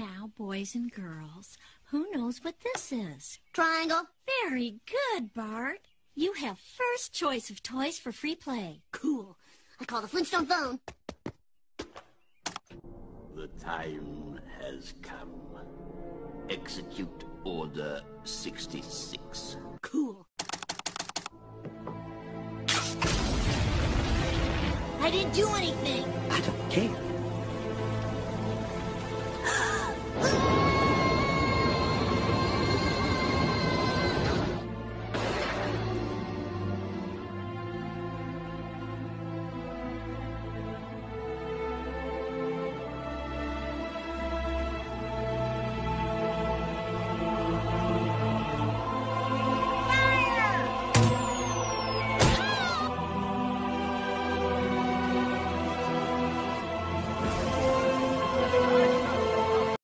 Now, boys and girls, who knows what this is? Triangle. Very good, Bart. You have first choice of toys for free play. Cool. I call the Flintstone phone. The time has come. Execute Order 66. Cool. I didn't do anything. I don't care.